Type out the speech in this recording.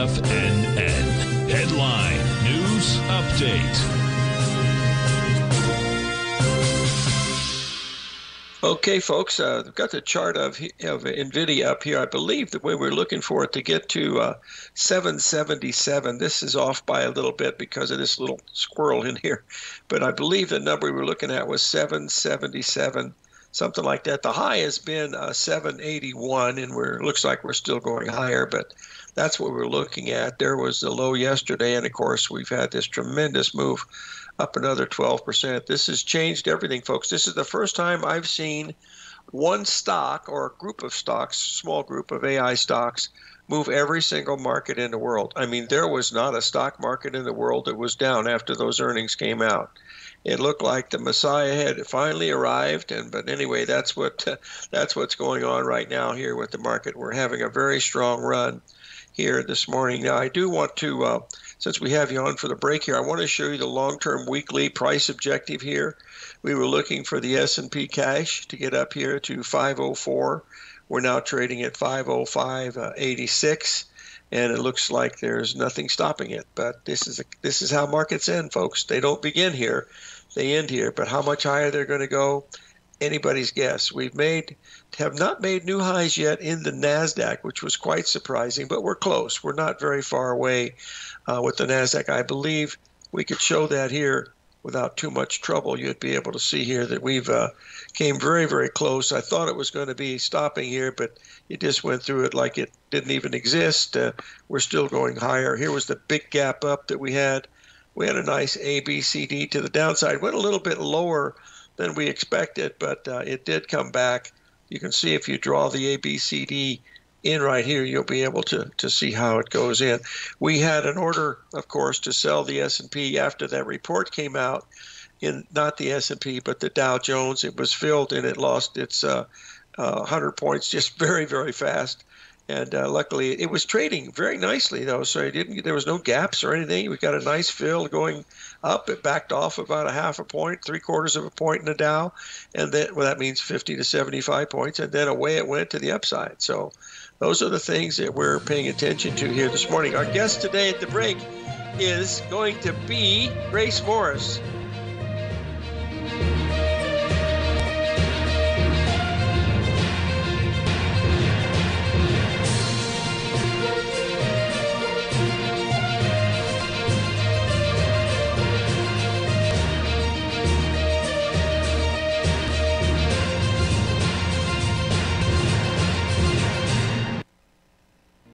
FNN. Headline News Update. Okay, folks, uh, I've got the chart of, of NVIDIA up here. I believe the way we're looking for it to get to uh, 777. This is off by a little bit because of this little squirrel in here. But I believe the number we were looking at was 777, something like that. The high has been uh, 781, and we're looks like we're still going higher, but that's what we're looking at. There was the low yesterday, and of course, we've had this tremendous move up another 12%. This has changed everything, folks. This is the first time I've seen one stock or a group of stocks, small group of AI stocks, move every single market in the world. I mean, there was not a stock market in the world that was down after those earnings came out. It looked like the Messiah had finally arrived, and but anyway, that's what uh, that's what's going on right now here with the market. We're having a very strong run here this morning. Now, I do want to uh, since we have you on for the break here, I want to show you the long-term weekly price objective here. We were looking for the S&P cash to get up here to 504. We're now trading at 505.86 and it looks like there's nothing stopping it. But this is a, this is how markets end, folks. They don't begin here, they end here. But how much higher they're going to go, anybody's guess. We've made have not made new highs yet in the Nasdaq, which was quite surprising, but we're close. We're not very far away uh, with the Nasdaq. I believe we could show that here without too much trouble. You'd be able to see here that we've uh, came very very close. I thought it was going to be stopping here, but it just went through it like it didn't even exist. Uh, we're still going higher. Here was the big gap up that we had. We had a nice A B C D to the downside. Went a little bit lower than we expected, but uh, it did come back. You can see if you draw the ABCD in right here, you'll be able to, to see how it goes in. We had an order, of course, to sell the S&P after that report came out in not the S&P but the Dow Jones. It was filled and it lost its uh, uh, 100 points just very very fast and uh, luckily it was trading very nicely though so it didn't there was no gaps or anything. We got a nice fill going up. It backed off about a half a point three quarters of a point in the dow. And then well that means 50 to 75 points. And then away it went to the upside. So those are the things that we're paying attention to here this morning. Our guest today at the break is going to be grace morris